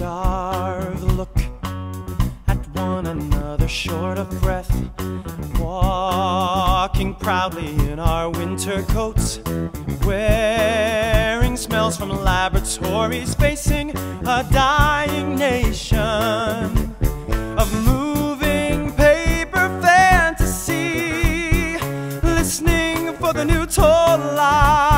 starve, look at one another short of breath, walking proudly in our winter coats, wearing smells from laboratories, facing a dying nation of moving paper fantasy, listening for the new told lies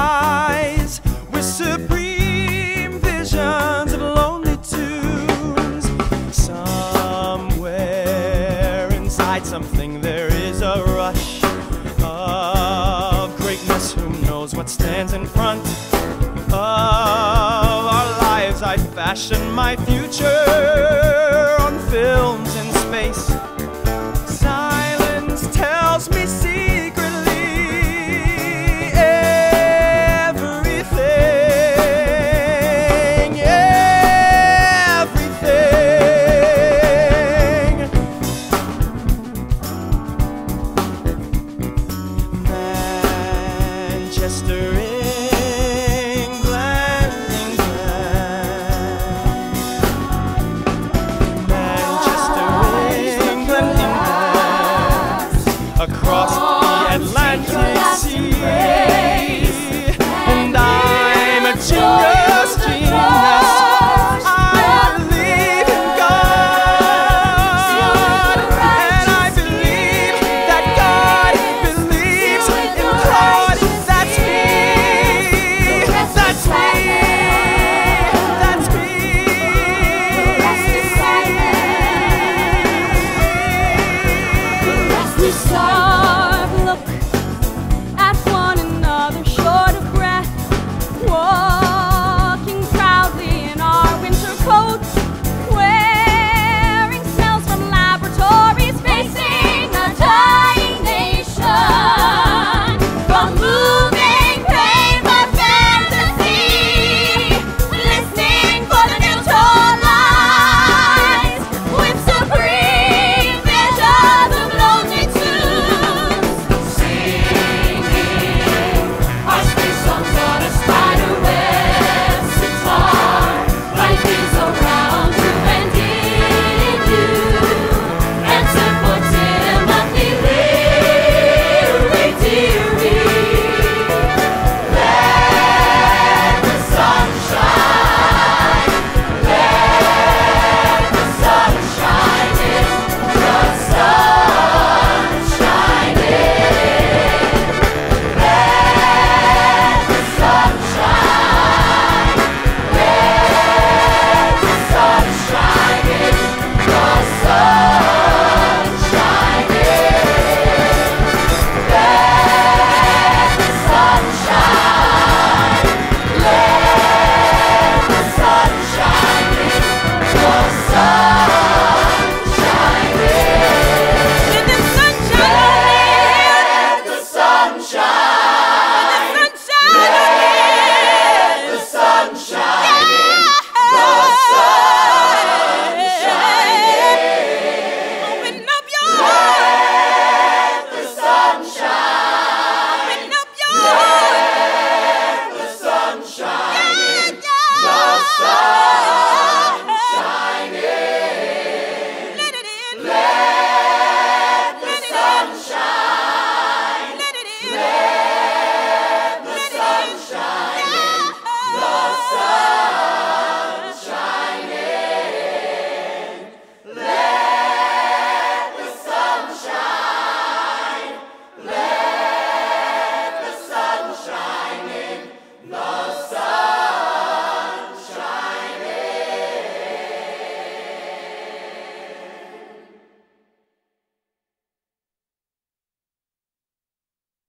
in front of our lives? I fashion my future